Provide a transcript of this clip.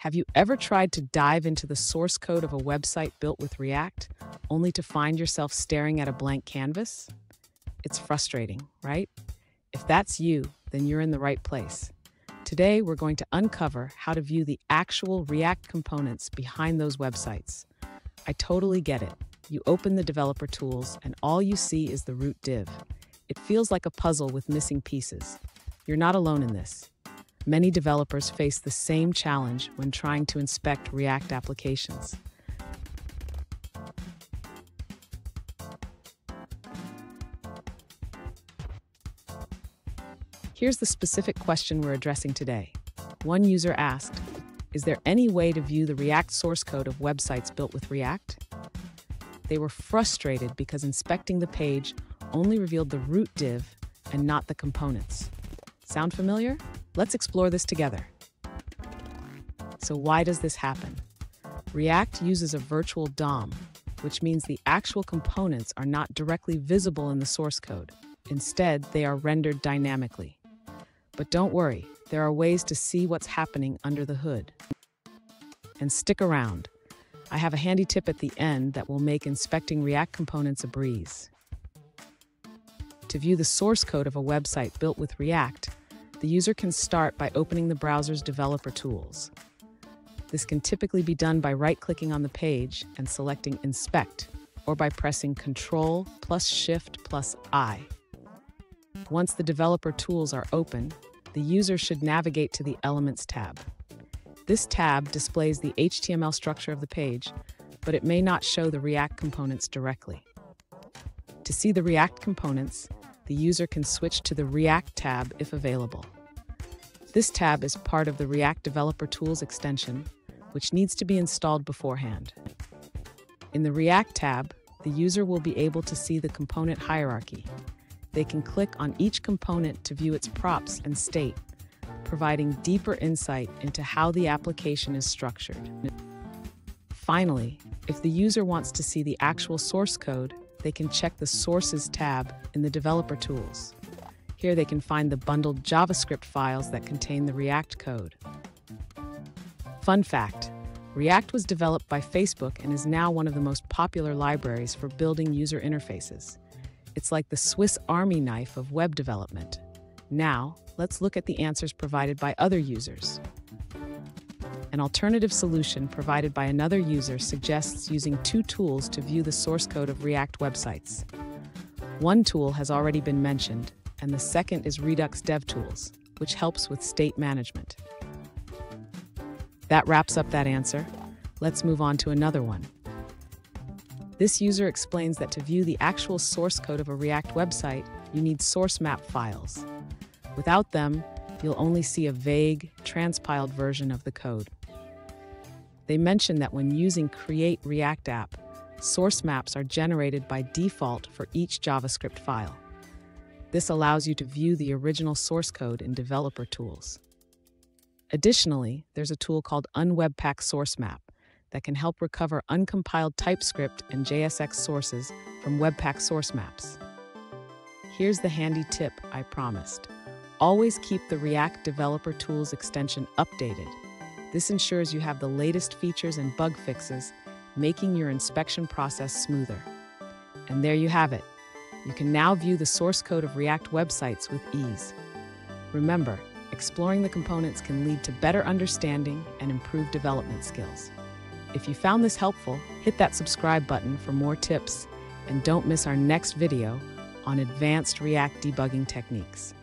Have you ever tried to dive into the source code of a website built with React, only to find yourself staring at a blank canvas? It's frustrating, right? If that's you, then you're in the right place. Today, we're going to uncover how to view the actual React components behind those websites. I totally get it. You open the developer tools, and all you see is the root div. It feels like a puzzle with missing pieces. You're not alone in this. Many developers face the same challenge when trying to inspect React applications. Here's the specific question we're addressing today. One user asked, is there any way to view the React source code of websites built with React? They were frustrated because inspecting the page only revealed the root div and not the components. Sound familiar? Let's explore this together. So why does this happen? React uses a virtual DOM, which means the actual components are not directly visible in the source code. Instead, they are rendered dynamically. But don't worry, there are ways to see what's happening under the hood. And stick around. I have a handy tip at the end that will make inspecting React components a breeze. To view the source code of a website built with React, the user can start by opening the browser's developer tools. This can typically be done by right-clicking on the page and selecting Inspect, or by pressing Ctrl plus Shift plus I. Once the developer tools are open, the user should navigate to the Elements tab. This tab displays the HTML structure of the page, but it may not show the React components directly. To see the React components, the user can switch to the React tab if available. This tab is part of the React Developer Tools extension, which needs to be installed beforehand. In the React tab, the user will be able to see the component hierarchy. They can click on each component to view its props and state, providing deeper insight into how the application is structured. Finally, if the user wants to see the actual source code, they can check the Sources tab in the Developer Tools. Here they can find the bundled JavaScript files that contain the React code. Fun fact, React was developed by Facebook and is now one of the most popular libraries for building user interfaces. It's like the Swiss army knife of web development. Now, let's look at the answers provided by other users. An alternative solution provided by another user suggests using two tools to view the source code of React websites. One tool has already been mentioned, and the second is Redux DevTools, which helps with state management. That wraps up that answer. Let's move on to another one. This user explains that to view the actual source code of a React website, you need source map files. Without them, you'll only see a vague, transpiled version of the code. They mention that when using Create React App, source maps are generated by default for each JavaScript file. This allows you to view the original source code in developer tools. Additionally, there's a tool called Unwebpack Source Map that can help recover uncompiled TypeScript and JSX sources from Webpack source maps. Here's the handy tip I promised. Always keep the React Developer Tools extension updated this ensures you have the latest features and bug fixes, making your inspection process smoother. And there you have it. You can now view the source code of React websites with ease. Remember, exploring the components can lead to better understanding and improved development skills. If you found this helpful, hit that subscribe button for more tips and don't miss our next video on advanced React debugging techniques.